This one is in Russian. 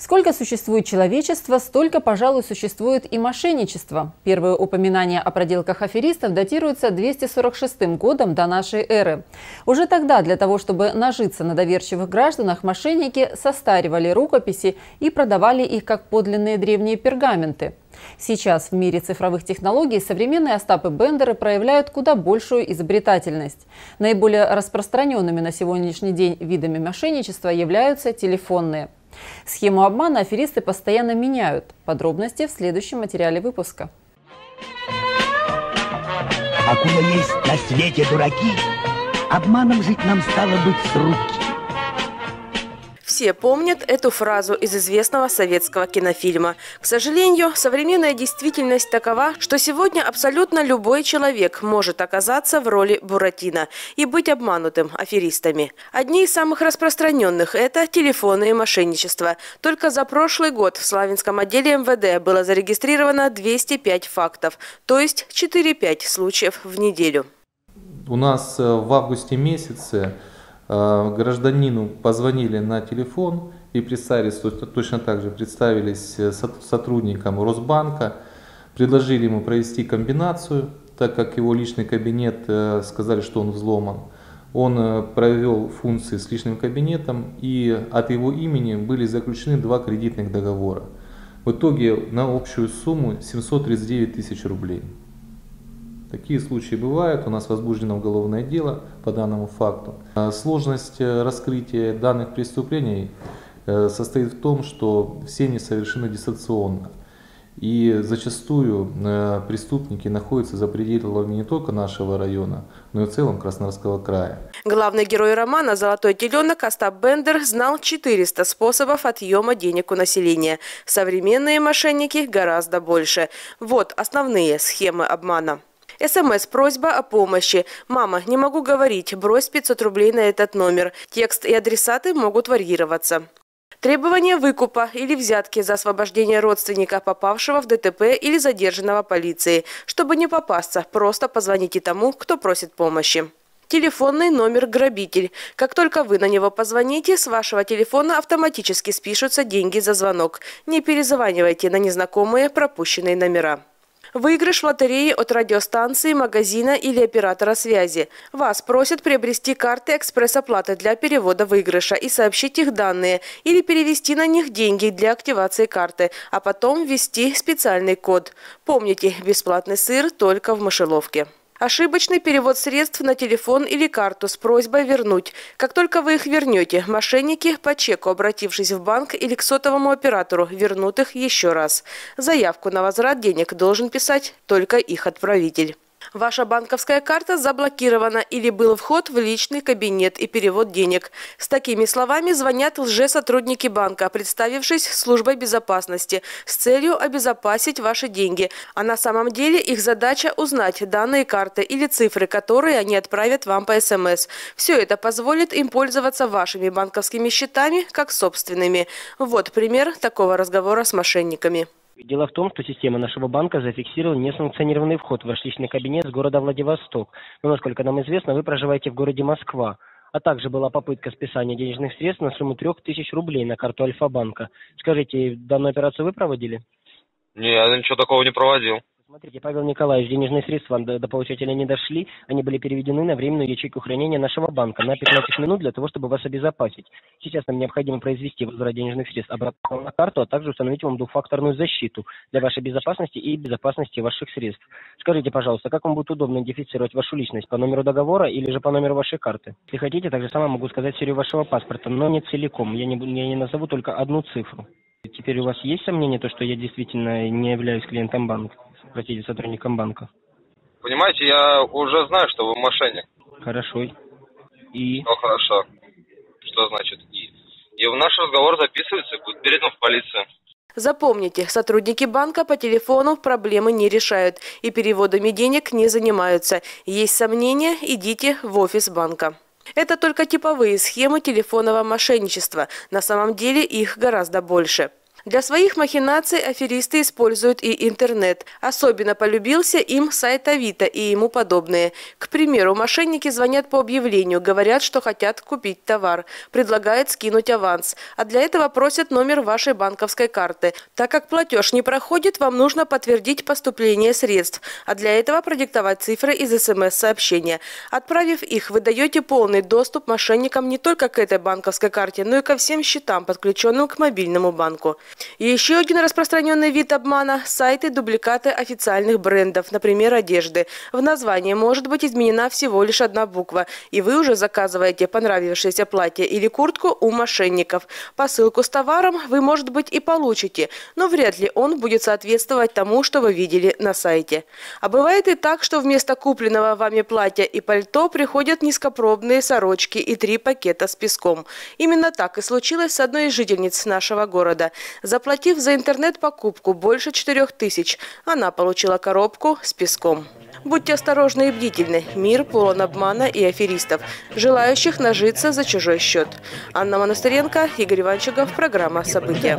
Сколько существует человечество, столько, пожалуй, существует и мошенничество. Первые упоминания о проделках аферистов датируются 246 годом до нашей эры. Уже тогда для того, чтобы нажиться на доверчивых гражданах, мошенники состаривали рукописи и продавали их как подлинные древние пергаменты. Сейчас в мире цифровых технологий современные Остапы Бендеры проявляют куда большую изобретательность. Наиболее распространенными на сегодняшний день видами мошенничества являются телефонные – Схему обмана аферисты постоянно меняют. Подробности в следующем материале выпуска. Акула есть на свете дураки, обманом жить нам стало быть с руки. Все помнят эту фразу из известного советского кинофильма. К сожалению, современная действительность такова, что сегодня абсолютно любой человек может оказаться в роли Буратино и быть обманутым аферистами. Одни из самых распространенных – это телефонные мошенничества. Только за прошлый год в Славянском отделе МВД было зарегистрировано 205 фактов, то есть 4-5 случаев в неделю. У нас э, в августе месяце гражданину позвонили на телефон и представились, точно так же представились э, сотрудникам Росбанка, предложили ему провести комбинацию, так как его личный кабинет э, сказали, что он взломан. Он провел функции с личным кабинетом и от его имени были заключены два кредитных договора. В итоге на общую сумму 739 тысяч рублей. Такие случаи бывают, у нас возбуждено уголовное дело по данному факту. А сложность э, раскрытия данных преступлений э, состоит в том, что все они совершены дистанционно. И зачастую э, преступники находятся за пределами не только нашего района, но и в целом Краснодарского края. Главный герой романа «Золотой теленок» Остап Бендер знал 400 способов отъема денег у населения. Современные мошенники гораздо больше. Вот основные схемы обмана. СМС-просьба о помощи. «Мама, не могу говорить, брось 500 рублей на этот номер». Текст и адресаты могут варьироваться. Требование выкупа или взятки за освобождение родственника, попавшего в ДТП или задержанного полицией. Чтобы не попасться, просто позвоните тому, кто просит помощи. Телефонный номер «Грабитель». Как только вы на него позвоните, с вашего телефона автоматически спишутся деньги за звонок. Не перезванивайте на незнакомые пропущенные номера. Выигрыш в лотерее от радиостанции, магазина или оператора связи. Вас просят приобрести карты экспресс-оплаты для перевода выигрыша и сообщить их данные или перевести на них деньги для активации карты, а потом ввести специальный код. Помните, бесплатный сыр только в мышеловке. Ошибочный перевод средств на телефон или карту с просьбой вернуть. Как только вы их вернете, мошенники по чеку, обратившись в банк или к сотовому оператору, вернут их еще раз. Заявку на возврат денег должен писать только их отправитель. Ваша банковская карта заблокирована или был вход в личный кабинет и перевод денег. С такими словами звонят лже-сотрудники банка, представившись службой безопасности, с целью обезопасить ваши деньги. А на самом деле их задача узнать данные карты или цифры, которые они отправят вам по СМС. Все это позволит им пользоваться вашими банковскими счетами как собственными. Вот пример такого разговора с мошенниками. Дело в том, что система нашего банка зафиксировала несанкционированный вход в ваш личный кабинет с города Владивосток. Но, насколько нам известно, вы проживаете в городе Москва. А также была попытка списания денежных средств на сумму 3000 рублей на карту Альфа-банка. Скажите, данную операцию вы проводили? Не, я ничего такого не проводил. Смотрите, Павел Николаевич, денежные средства до, получателя не дошли, они были переведены на временную ячейку хранения нашего банка на 15 минут для того, чтобы вас обезопасить. Сейчас нам необходимо произвести возврат денежных средств обратно на карту, а также установить вам двухфакторную защиту для вашей безопасности и безопасности ваших средств. Скажите, пожалуйста, как вам будет удобно идентифицировать вашу личность, по номеру договора или же по номеру вашей карты? Если хотите, так же самое могу сказать серию вашего паспорта, но не целиком, я не, я не назову только одну цифру. Теперь у вас есть сомнение, то, что я действительно не являюсь клиентом банка? Простите, сотрудником банка. Понимаете, я уже знаю, что вы мошенник. Хорошо. И? Ну, хорошо. Что значит и? И наш разговор записывается, будет передан в полицию. Запомните, сотрудники банка по телефону проблемы не решают и переводами денег не занимаются. Есть сомнения, идите в офис банка. Это только типовые схемы телефонного мошенничества. На самом деле их гораздо больше. Для своих махинаций аферисты используют и интернет. Особенно полюбился им сайт Авито и ему подобные. К примеру, мошенники звонят по объявлению, говорят, что хотят купить товар, предлагают скинуть аванс, а для этого просят номер вашей банковской карты. Так как платеж не проходит, вам нужно подтвердить поступление средств, а для этого продиктовать цифры из СМС-сообщения. Отправив их, вы даете полный доступ мошенникам не только к этой банковской карте, но и ко всем счетам, подключенным к мобильному банку. Еще один распространенный вид обмана – сайты дубликаты официальных брендов, например, одежды. В названии может быть изменена всего лишь одна буква, и вы уже заказываете понравившееся платье или куртку у мошенников. Посылку с товаром вы, может быть, и получите, но вряд ли он будет соответствовать тому, что вы видели на сайте. А бывает и так, что вместо купленного вами платья и пальто приходят низкопробные сорочки и три пакета с песком. Именно так и случилось с одной из жительниц нашего города. Заплатив за интернет-покупку больше 4 тысяч, она получила коробку с песком. Будьте осторожны и бдительны. Мир полон обмана и аферистов, желающих нажиться за чужой счет. Анна Монастыренко, Игорь Иванчиков, программа «События».